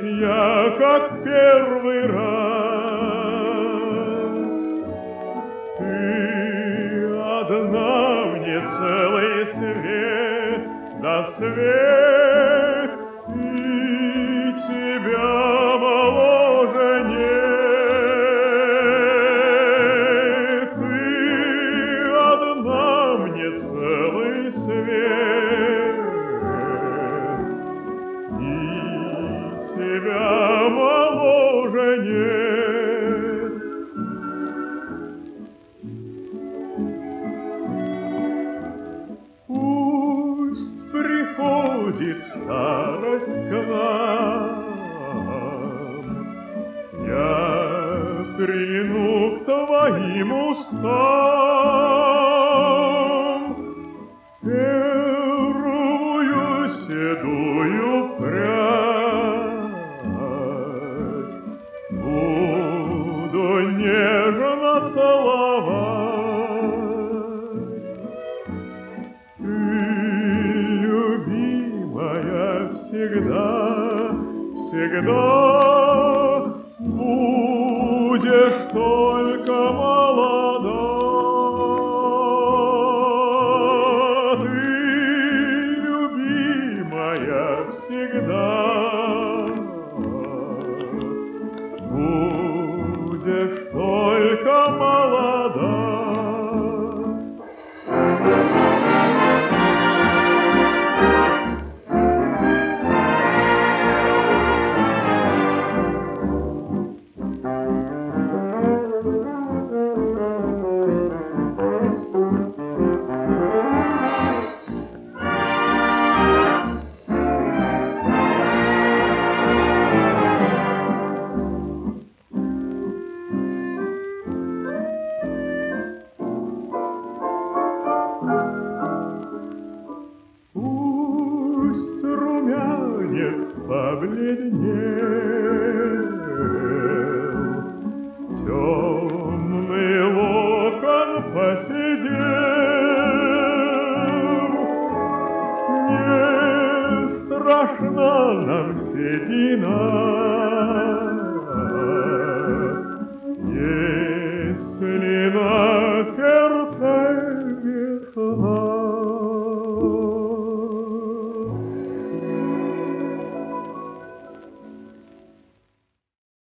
ведь я как первый раз. Ты одна мне целый свет, да свет Пусть приходит старость к Я прину к твоим устам всегда будешь только молода. Ты, любимая, всегда будешь только молода. Побледнел, Темный локон посидел. Не страшна нам седина,